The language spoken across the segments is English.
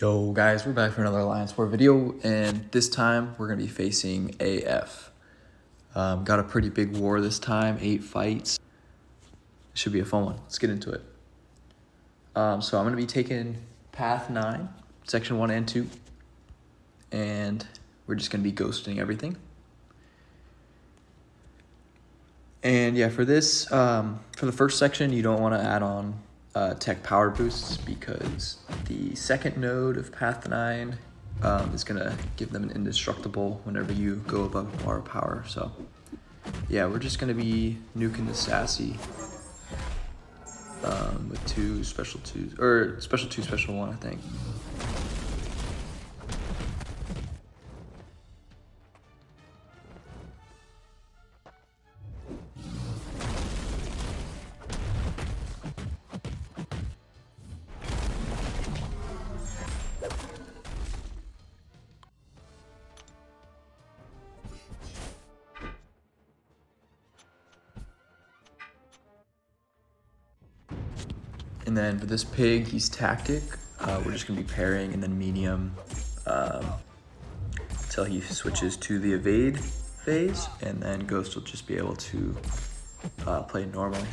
Yo guys, we're back for another Alliance War video, and this time we're going to be facing AF. Um, got a pretty big war this time, eight fights. Should be a fun one. Let's get into it. Um, so I'm going to be taking Path 9, Section 1 and 2, and we're just going to be ghosting everything. And yeah, for this, um, for the first section, you don't want to add on uh, tech power boosts because the second node of Path 9 um, is to give them an indestructible whenever you go above bar power. So yeah, we're just to be nuking the Sassy um, with two special two, or special two, special one, I think. And then for this pig, he's tactic. Uh, we're just gonna be parrying and then medium um, until he switches to the evade phase, and then Ghost will just be able to uh, play normally.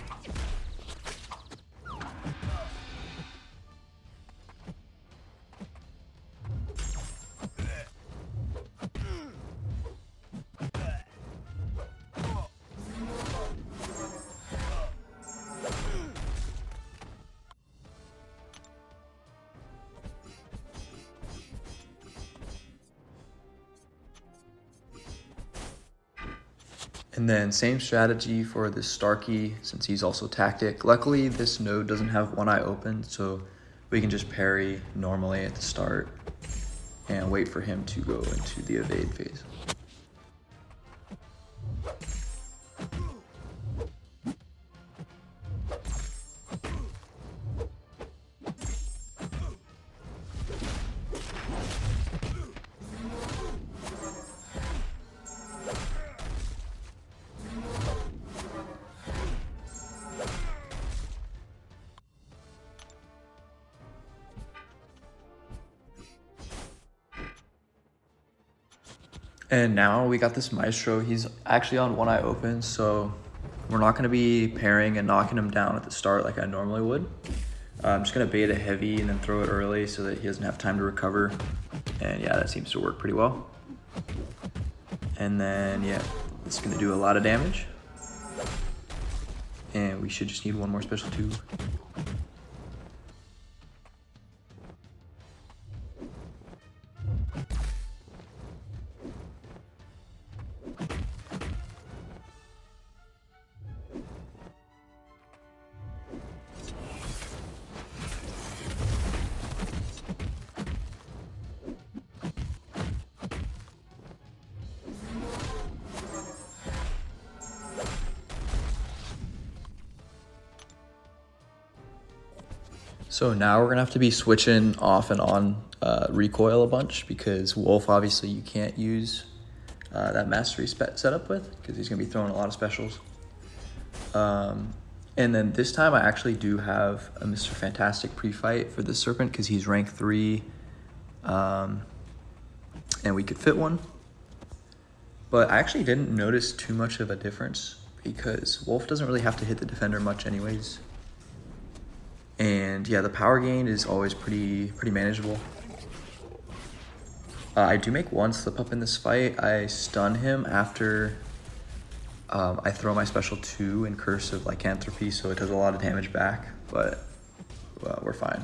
And then same strategy for this Starkey since he's also tactic. Luckily this node doesn't have one eye open so we can just parry normally at the start and wait for him to go into the evade phase. And now we got this Maestro. He's actually on one eye open, so we're not to be parrying and knocking him down at the start like I normally would. Uh, I'm just to bait a heavy and then throw it early so that he doesn't have time to recover. And yeah, that seems to work pretty well. And then, yeah, it's to do a lot of damage. And we should just need one more special two. So now we're gonna have to be switching off and on uh, recoil a bunch because Wolf obviously you can't use uh, that mastery setup with because he's gonna be throwing a lot of specials. Um, and then this time I actually do have a Mr. Fantastic pre-fight for this Serpent because he's rank three um, and we could fit one. But I actually didn't notice too much of a difference because Wolf doesn't really have to hit the defender much anyways. And yeah, the power gain is always pretty pretty manageable. Uh, I do make one slip up in this fight. I stun him after um, I throw my special two in Curse of Lycanthropy, so it does a lot of damage back, but well, we're fine.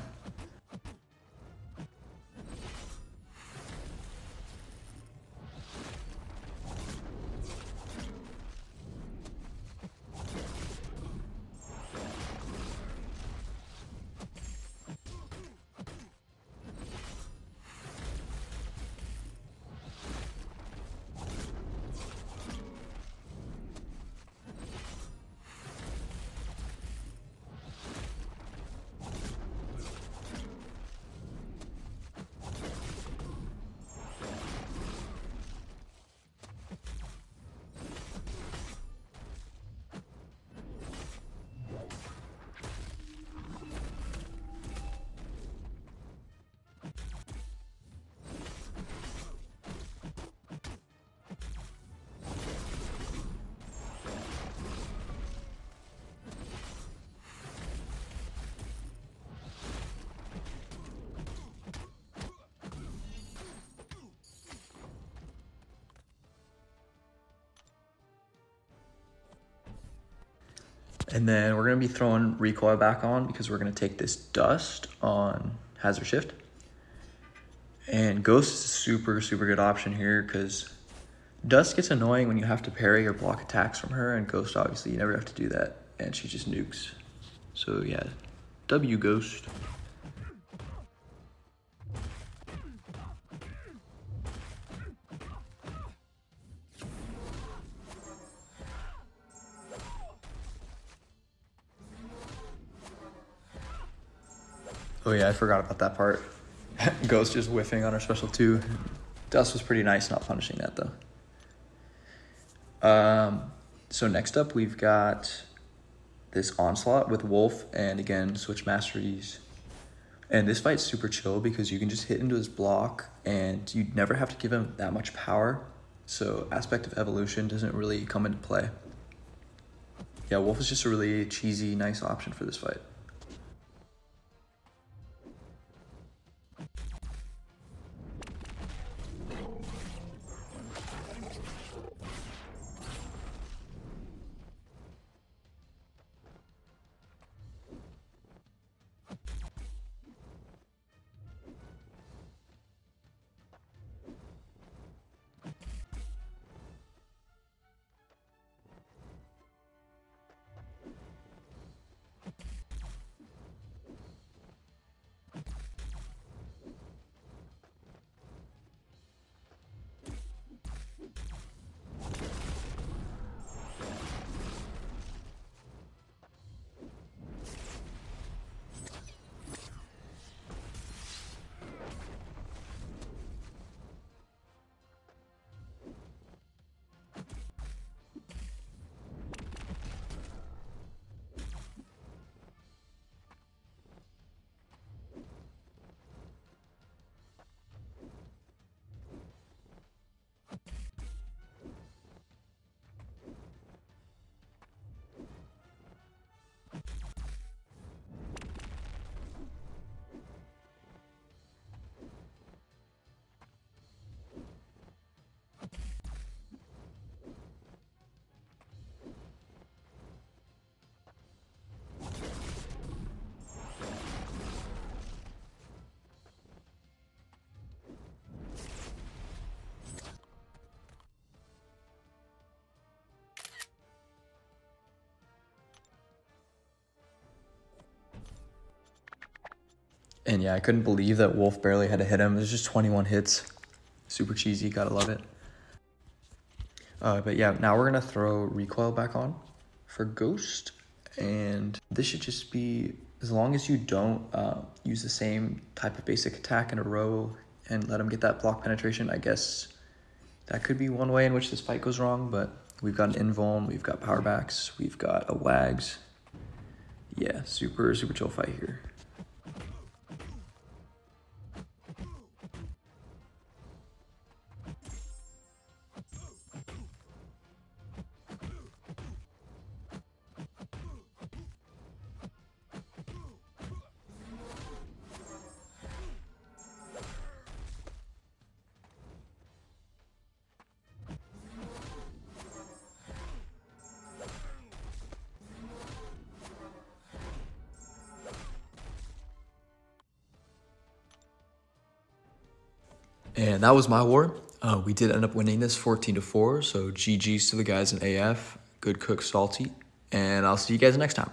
And then we're to be throwing recoil back on because we're to take this dust on hazard shift. And Ghost is a super, super good option here because Dust gets annoying when you have to parry or block attacks from her, and Ghost, obviously, you never have to do that, and she just nukes. So, yeah, W Ghost. Oh yeah, I forgot about that part. Ghost just whiffing on our special two. Dust was pretty nice not punishing that though. Um, so next up we've got this onslaught with Wolf and again switch masteries. And this fight's super chill because you can just hit into his block and you never have to give him that much power. So aspect of evolution doesn't really come into play. Yeah, Wolf is just a really cheesy, nice option for this fight. And yeah, I couldn't believe that Wolf barely had to hit him. It was just 21 hits. Super cheesy, gotta love it. Uh, but yeah, now we're gonna throw recoil back on for Ghost. And this should just be, as long as you don't uh, use the same type of basic attack in a row and let him get that block penetration, I guess that could be one way in which this fight goes wrong, but we've got an invuln, we've got power backs, we've got a wags. Yeah, super, super chill fight here. And that was my war. Uh, we did end up winning this 14 to 4. So GG's to the guys in AF. Good cook, salty. And I'll see you guys next time.